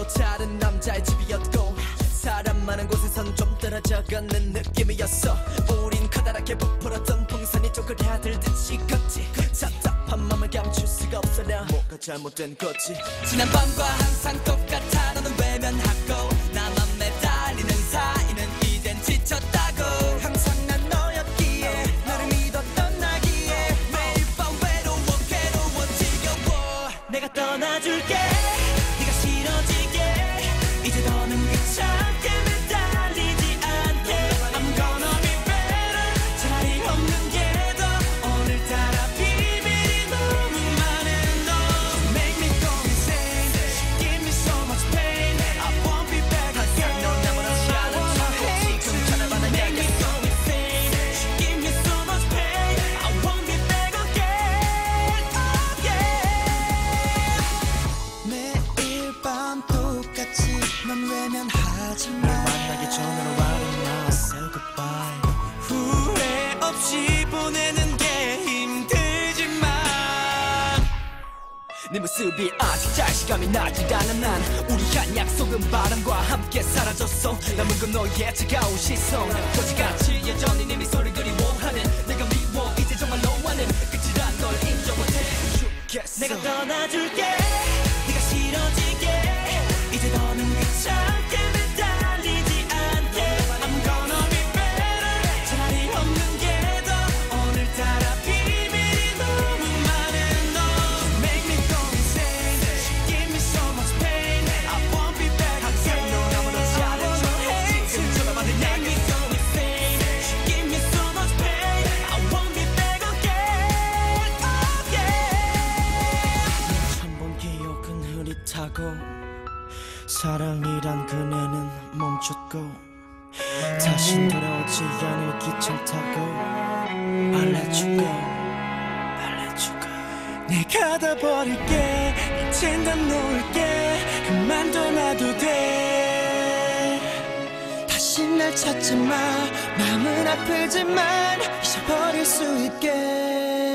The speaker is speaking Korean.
또 다른 남자의 집이었고 사람 많은 곳에선 좀 떨어져가는 느낌이었어. 우린 커다랗게 부풀었던 풍선이 쪼그라들 듯이 걷지. 그 답답한 맘을 감출 수가 없어 나. 뭐가 잘못된 거지? 지난 밤과 항상 넌 외면하지 마 만나기 전으로 말해 나 say goodbye. 후회 없이 보내는 게 힘들지만 네 모습이 아직 자신감이 나질 않아. 난 우리 한 약속은 바람과 함께 사라졌어. 남은 건 너의 차가운 시선. 거지같이 여전히 네 미소를 그리워하는 내가 미워. 이제 정말 너와는 끝이란 걸 인정 못해. 내가 떠나줄게 흐릿하고 사랑이란 그네는 멈췄고 다시 돌아오지 않을 you go I'll let you go 내가 다 버릴게 이젠 다 놓을게 그만둬놔도 돼. 다시 날 찾지 마 마음은 아프지만 잊어버릴 수 있게